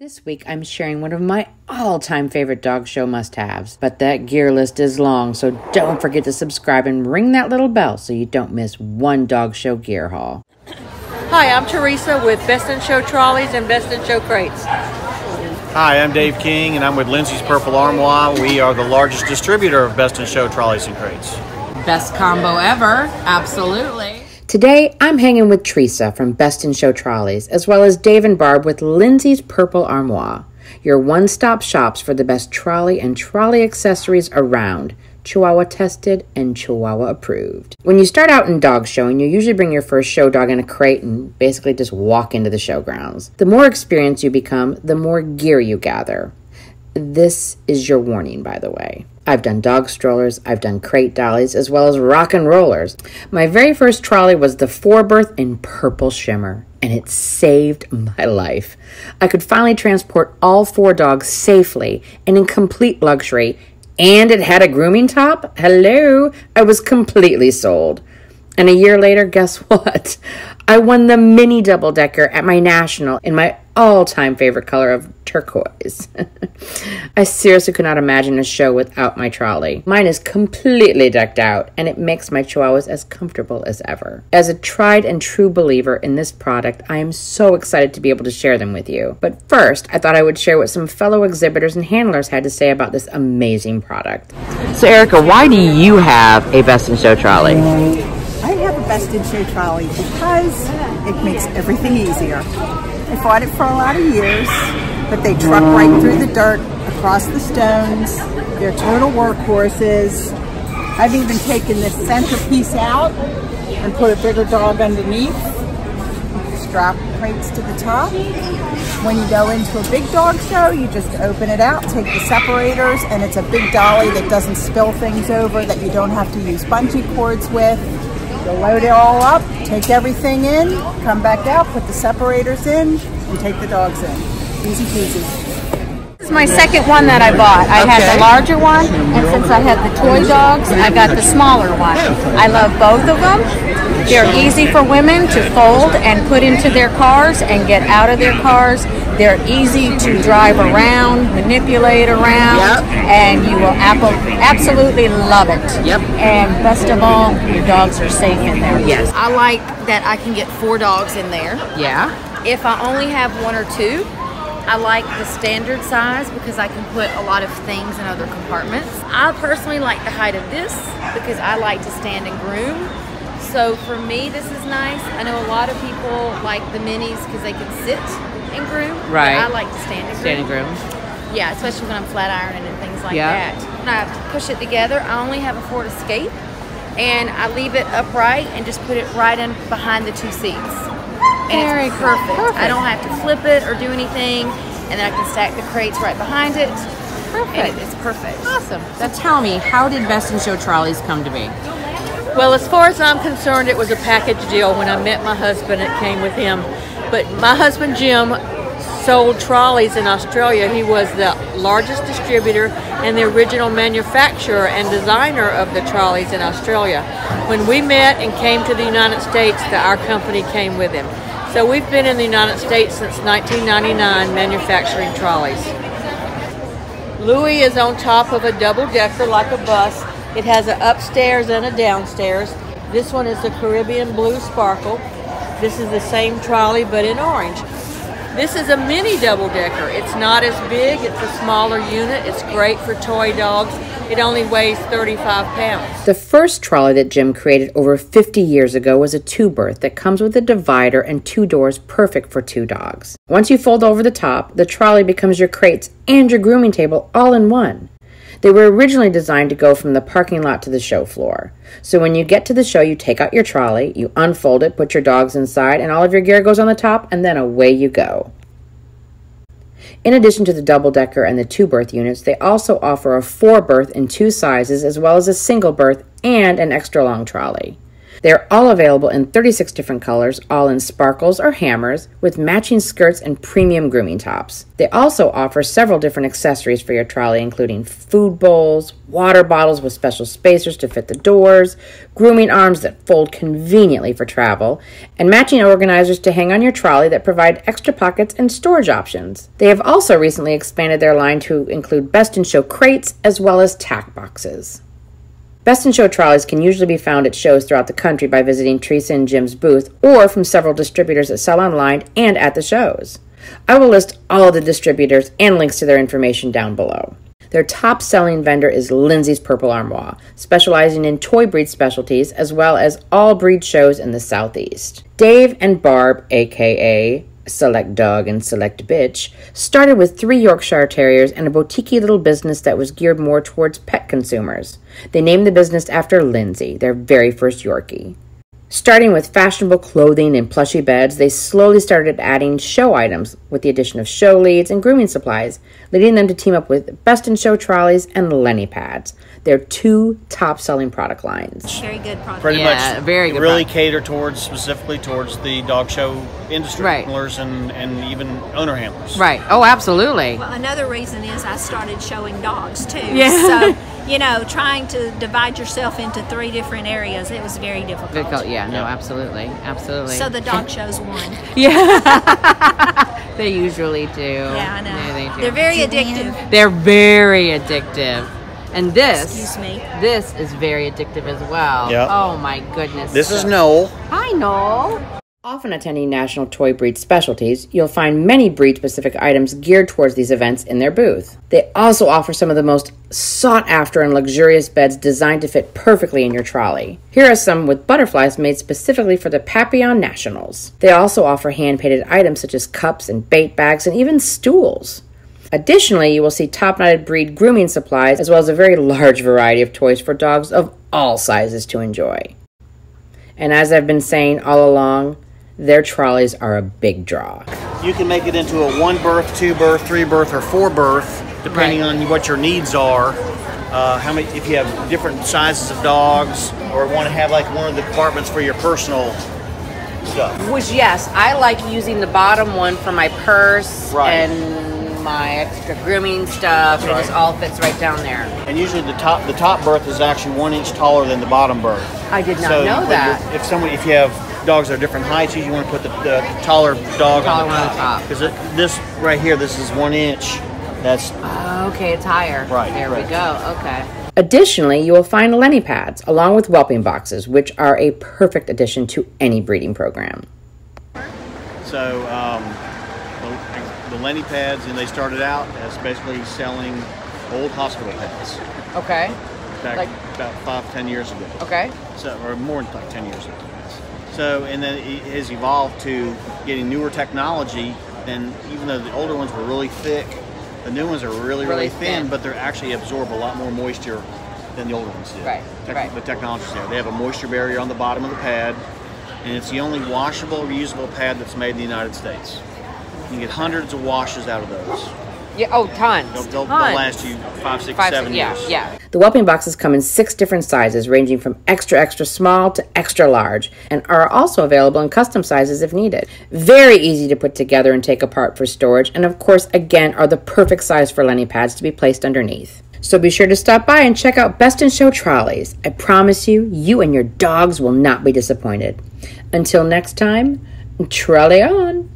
This week I'm sharing one of my all time favorite dog show must haves, but that gear list is long, so don't forget to subscribe and ring that little bell so you don't miss one dog show gear haul. Hi, I'm Teresa with Best in Show Trolleys and Best in Show Crates. Hi, I'm Dave King and I'm with Lindsey's Purple Armoire. We are the largest distributor of Best in Show trolleys and crates. Best combo ever, absolutely. Today, I'm hanging with Teresa from Best in Show Trolleys, as well as Dave and Barb with Lindsey's Purple Armoire, your one stop shops for the best trolley and trolley accessories around. Chihuahua tested and Chihuahua approved. When you start out in dog showing, you usually bring your first show dog in a crate and basically just walk into the showgrounds. The more experienced you become, the more gear you gather. This is your warning, by the way. I've done dog strollers, I've done crate dollies, as well as rock and rollers. My very first trolley was the four berth in purple shimmer, and it saved my life. I could finally transport all four dogs safely and in complete luxury, and it had a grooming top. Hello, I was completely sold. And a year later, guess what? I won the mini double decker at my national in my all time favorite color of turquoise. I seriously could not imagine a show without my trolley. Mine is completely decked out, and it makes my chihuahuas as comfortable as ever. As a tried and true believer in this product, I am so excited to be able to share them with you. But first, I thought I would share what some fellow exhibitors and handlers had to say about this amazing product. So, Erica, why do you have a Best in Show trolley? I have a Best in Show trolley because it makes everything easier. I fought it for a lot of years, but they truck right through the dirt, across the stones. They're total workhorses. I've even taken this centerpiece out and put a bigger dog underneath. Strap crates to the top. When you go into a big dog show, you just open it out, take the separators, and it's a big dolly that doesn't spill things over, that you don't have to use bungee cords with. You load it all up, take everything in, come back out, put the separators in, and take the dogs in. Easy peasy. This is my second one that I bought. I had the larger one, and since I had the toy dogs, I got the smaller one. I love both of them. They're easy for women to fold and put into their cars and get out of their cars. They're easy to drive around, manipulate around, Yep. and you will apple, absolutely love it. Yep. And best of all, your dogs are safe in there. Yes. I like that I can get four dogs in there. Yeah. If I only have one or two, I like the standard size because I can put a lot of things in other compartments. I personally like the height of this because I like to stand and groom. So for me, this is nice. I know a lot of people like the minis because they can sit and groom. Right. I like to stand and groom. Standing groom. Yeah, especially when I'm flat ironing and things like Yeah. that. When I push it together, I only have a Ford Escape, and I leave it upright and just put it right in behind the two seats. And Very it's perfect. Perfect. I don't have to flip it or do anything, and then I can stack the crates right behind it. Perfect. And it- it's perfect. Awesome. Now tell me, how did Best in Show trolleys come to be? Well, as far as I'm concerned, it was a package deal when I met my husband. It came with him. But my husband, Jim, sold trolleys in Australia. He was the largest distributor and the original manufacturer and designer of the trolleys in Australia. When we met and came to the United States, the, our company came with him. So we've been in the United States since 1999 manufacturing trolleys. Louis is on top of a double decker like a bus. It has an upstairs and a downstairs. This one is the Caribbean Blue Sparkle. This is the same trolley but in orange. This is a mini double decker. It's not as big, it's a smaller unit. It's great for toy dogs. It only weighs 35 pounds. The first trolley that Jim created over 50 years ago was a two berth that comes with a divider and two doors perfect for two dogs. Once you fold over the top, the trolley becomes your crates and your grooming table all in one. They were originally designed to go from the parking lot to the show floor. So when you get to the show, you take out your trolley, you unfold it, put your dogs inside, and all of your gear goes on the top, and then away you go. In addition to the double decker and the two berth units, they also offer a four berth in two sizes, as well as a single berth and an extra long trolley. They're all available in 36 different colors, all in sparkles or hammers, with matching skirts and premium grooming tops. They also offer several different accessories for your trolley, including food bowls, water bottles with special spacers to fit the doors, grooming arms that fold conveniently for travel, and matching organizers to hang on your trolley that provide extra pockets and storage options. They have also recently expanded their line to include Best in Show crates as well as tack boxes. Best in Show trolleys can usually be found at shows throughout the country by visiting Teresa and Jim's booth or from several distributors that sell online and at the shows. I will list all of the distributors and links to their information down below. Their top selling vendor is Lindsey's Purple Armoire, specializing in toy breed specialties as well as all breed shows in the Southeast. Dave and Barb, aka Select Dog and Select Bitch, started with three Yorkshire Terriers and a boutique little business that was geared more towards pet consumers. They named the business after Lindsey, their very first Yorkie. Starting with fashionable clothing and plushy beds, they slowly started adding show items with the addition of show leads and grooming supplies, leading them to team up with Best in Show trolleys and Lenny pads. Their two top selling product lines. Very good product. Pretty Yeah, much very good really product. cater towards specifically towards the dog show industry Right. handlers and, and even owner handlers. Right. Oh, absolutely. Well, another reason is I started showing dogs too. Yeah. So, you know, trying to divide yourself into three different areas, it was very difficult. Difficult. Yeah. No. Absolutely. Absolutely. So the dog shows won. Yeah, they usually do. Yeah, I know. Yeah, they do. They're very addictive. They're very addictive. And this, Excuse me. this is very addictive as well. Yep. Oh my goodness. This is Noel. Hi, Noel. Often attending National Toy Breed Specialties, you'll find many breed specific items geared towards these events in their booth. They also offer some of the most sought after and luxurious beds designed to fit perfectly in your trolley. Here are some with butterflies made specifically for the Papillon Nationals. They also offer hand painted items such as cups and bait bags and even stools. Additionally, you will see top knotted breed grooming supplies as well as a very large variety of toys for dogs of all sizes to enjoy. And as I've been saying all along, their trolleys are a big draw. You can make it into a one berth, two berth, three berth, or four berth, depending Right. on what your needs are. Uh, how many? If you have different sizes of dogs, or want to have like one of the compartments for your personal stuff. Which yes, I like using the bottom one for my purse Right. and my extra grooming stuff. It just all fits right down there. And usually the top the top berth is actually one inch taller than the bottom berth. I did not so know that. If someone if you have dogs that are different heights, you want to put the, the taller dog Taller on the top. Because this right here, this is one inch. That's Okay, it's higher. Right, There we go. Okay. Additionally, you will find Lenny pads along with whelping boxes, which are a perfect addition to any breeding program. so. Um, the, the Lenny pads, and they started out as basically selling old hospital pads. Okay. Back Like- about five, ten years ago. Okay. so or more than like 10 years ago. So, and then it has evolved to getting newer technology. And even though the older ones were really thick, the new ones are really, really, Really thin, thin. but they actually absorb a lot more moisture than the older ones did. Right, right. The technology's there. They have a moisture barrier on the bottom of the pad, and it's the only washable, reusable pad that's made in the United States. You can get hundreds of washes out of those. Yeah. Oh, tons. They'll, they'll, they'll tons. last you five, six, Five, seven yeah, years. yeah. The whelping boxes come in six different sizes, ranging from extra, extra small to extra large, and are also available in custom sizes if needed. Very easy to put together and take apart for storage, and of course, again, are the perfect size for Lenny pads to be placed underneath. So be sure to stop by and check out Best in Show trolleys. I promise you, you and your dogs will not be disappointed. Until next time, trolley on!